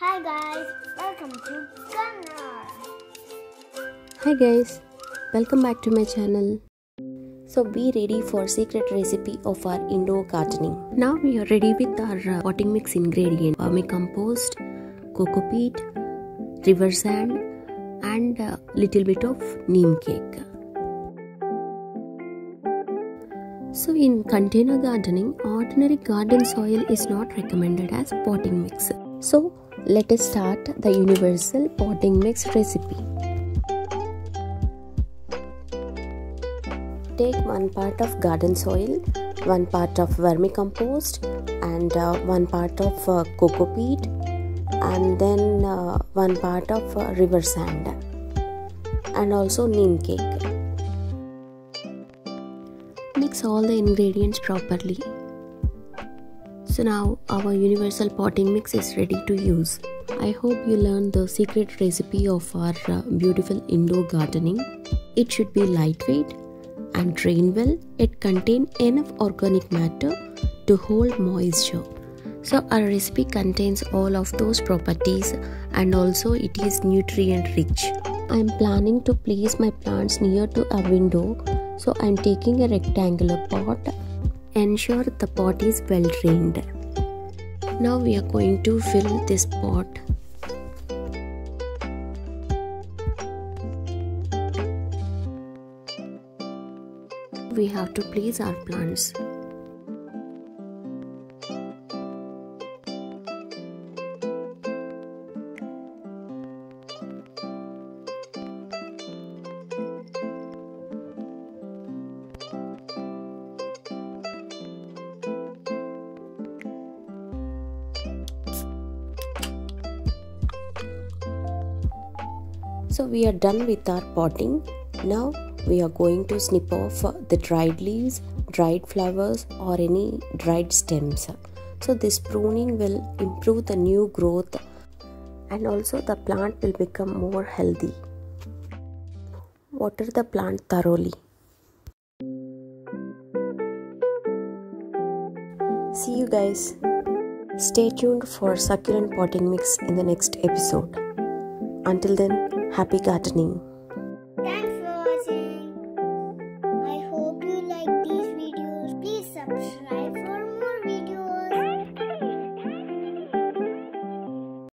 Hi guys, welcome to Garden Hour. Hi guys, welcome back to my channel. So be ready for secret recipe of our indoor gardening. Now we are ready with our uh, potting mix ingredient: vermicompost, coco peat, river sand, and a little bit of neem cake. So in container gardening, ordinary garden soil is not recommended as potting mix. So let us start the universal potting mix recipe. Take one part of garden soil, one part of vermicompost, and uh, one part of uh, coco peat, and then uh, one part of uh, river sand, and also neem cake. Mix all the ingredients properly. So now our universal potting mix is ready to use. I hope you learned the secret recipe of our uh, beautiful indoor gardening. It should be lightweight and drain well. It contain enough organic matter to hold moisture. So our recipe contains all of those properties and also it is nutrient rich. I am planning to place my plants near to a window so I am taking a rectangular pot. Ensure the pot is well drained. Now we are going to fill this pot. We have to place our plants. So we are done with our potting. Now we are going to snip off the dried leaves, dried flowers or any dried stems. So this pruning will improve the new growth and also the plant will become more healthy. Water the plant thoroughly. See you guys. Stay tuned for succulent potting mix in the next episode. Until then, happy gardening.